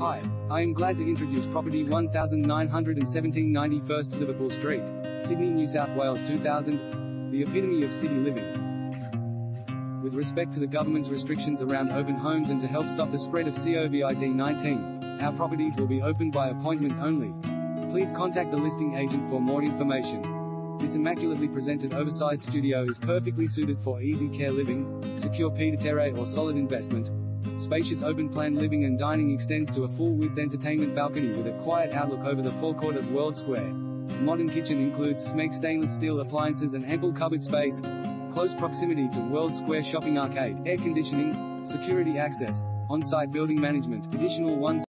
Hi, I am glad to introduce property 1917 91st Liverpool Street, Sydney, New South Wales 2000, the epitome of city living. With respect to the government's restrictions around open homes and to help stop the spread of COVID-19, our properties will be open by appointment only. Please contact the listing agent for more information. This immaculately presented oversized studio is perfectly suited for easy care living, secure pied-à-terre or solid investment. Spacious open-plan living and dining extends to a full-width entertainment balcony with a quiet outlook over the forecourt of World Square. Modern kitchen includes Smeg stainless steel appliances and ample cupboard space. Close proximity to World Square shopping arcade, air conditioning, security access, on-site building management, additional one